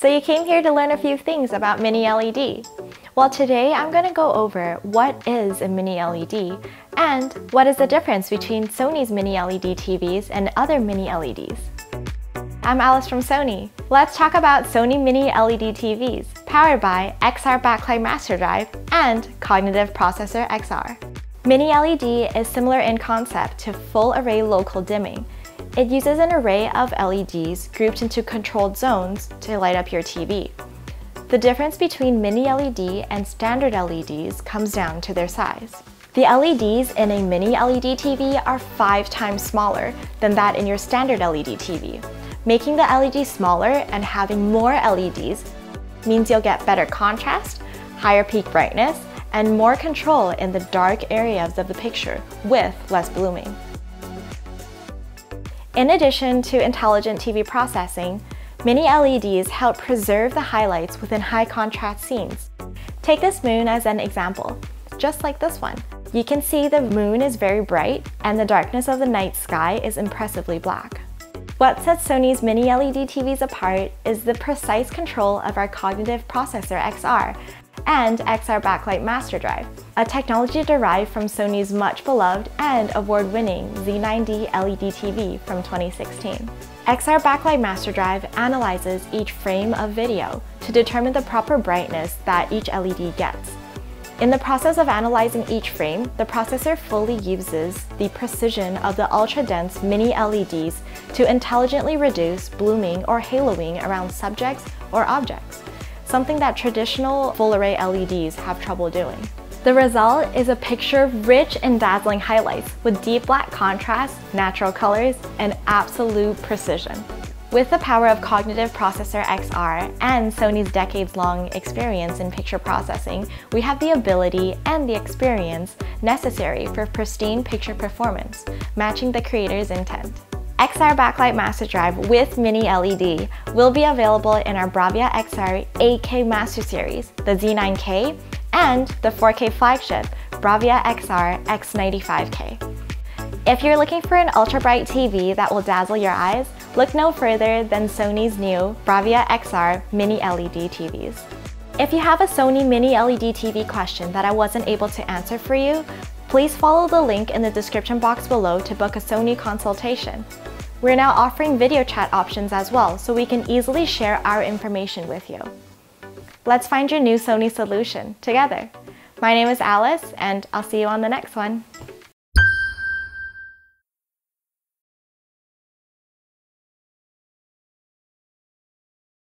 So you came here to learn a few things about Mini LED. Well, today I'm going to go over what is a Mini LED and what is the difference between Sony's Mini LED TVs and other Mini LEDs. I'm Alice from Sony. Let's talk about Sony Mini LED TVs, powered by XR Backlight Master Drive and Cognitive Processor XR. Mini LED is similar in concept to full array local dimming, it uses an array of LEDs grouped into controlled zones to light up your TV. The difference between mini LED and standard LEDs comes down to their size. The LEDs in a mini LED TV are five times smaller than that in your standard LED TV. Making the LED smaller and having more LEDs means you'll get better contrast, higher peak brightness, and more control in the dark areas of the picture with less blooming. In addition to intelligent TV processing, mini LEDs help preserve the highlights within high contrast scenes. Take this moon as an example, just like this one. You can see the moon is very bright and the darkness of the night sky is impressively black. What sets Sony's mini LED TVs apart is the precise control of our cognitive processor XR and XR Backlight Master Drive, a technology derived from Sony's much beloved and award-winning Z9D LED TV from 2016. XR Backlight Master Drive analyzes each frame of video to determine the proper brightness that each LED gets. In the process of analyzing each frame, the processor fully uses the precision of the ultra-dense mini LEDs to intelligently reduce blooming or haloing around subjects or objects something that traditional full array LEDs have trouble doing. The result is a picture of rich and dazzling highlights with deep black contrast, natural colors, and absolute precision. With the power of Cognitive Processor XR and Sony's decades-long experience in picture processing, we have the ability and the experience necessary for pristine picture performance, matching the creator's intent. XR Backlight Master Drive with Mini LED will be available in our Bravia XR 8K Master Series, the Z9K, and the 4K flagship Bravia XR X95K. If you're looking for an ultra bright TV that will dazzle your eyes, look no further than Sony's new Bravia XR Mini LED TVs. If you have a Sony Mini LED TV question that I wasn't able to answer for you, please follow the link in the description box below to book a Sony consultation. We're now offering video chat options as well, so we can easily share our information with you. Let's find your new Sony solution together. My name is Alice, and I'll see you on the next one.